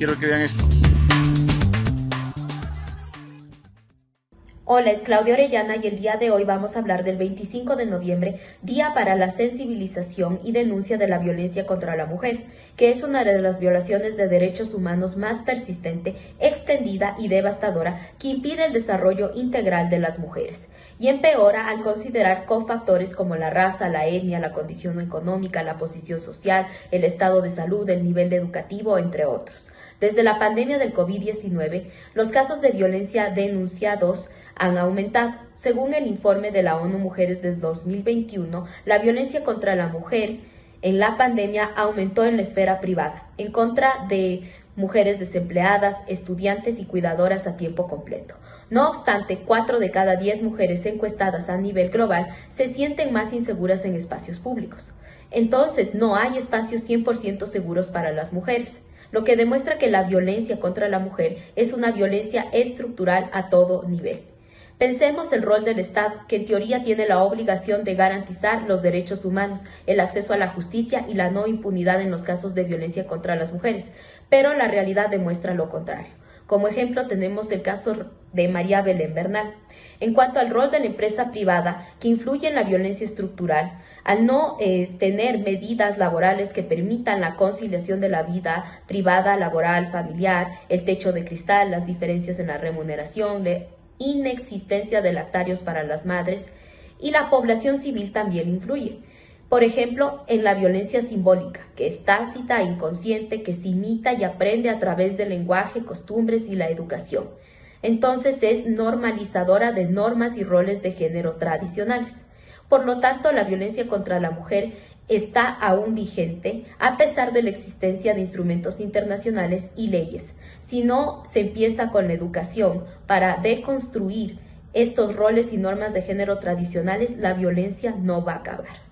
Quiero que vean esto. Hola, es Claudia Orellana y el día de hoy vamos a hablar del 25 de noviembre, Día para la Sensibilización y Denuncia de la Violencia contra la Mujer, que es una de las violaciones de derechos humanos más persistente, extendida y devastadora que impide el desarrollo integral de las mujeres y empeora al considerar cofactores como la raza, la etnia, la condición económica, la posición social, el estado de salud, el nivel educativo, entre otros. Desde la pandemia del COVID-19, los casos de violencia denunciados han aumentado. Según el informe de la ONU Mujeres desde 2021, la violencia contra la mujer en la pandemia aumentó en la esfera privada, en contra de mujeres desempleadas, estudiantes y cuidadoras a tiempo completo. No obstante, cuatro de cada diez mujeres encuestadas a nivel global se sienten más inseguras en espacios públicos. Entonces, no hay espacios 100% seguros para las mujeres, lo que demuestra que la violencia contra la mujer es una violencia estructural a todo nivel. Pensemos el rol del Estado, que en teoría tiene la obligación de garantizar los derechos humanos, el acceso a la justicia y la no impunidad en los casos de violencia contra las mujeres, pero la realidad demuestra lo contrario. Como ejemplo tenemos el caso de María Belén Bernal. En cuanto al rol de la empresa privada que influye en la violencia estructural, al no eh, tener medidas laborales que permitan la conciliación de la vida privada, laboral, familiar, el techo de cristal, las diferencias en la remuneración, inexistencia de lactarios para las madres y la población civil también influye. Por ejemplo, en la violencia simbólica, que es tácita e inconsciente, que se imita y aprende a través del lenguaje, costumbres y la educación. Entonces es normalizadora de normas y roles de género tradicionales. Por lo tanto, la violencia contra la mujer está aún vigente a pesar de la existencia de instrumentos internacionales y leyes. Si no se empieza con la educación para deconstruir estos roles y normas de género tradicionales, la violencia no va a acabar.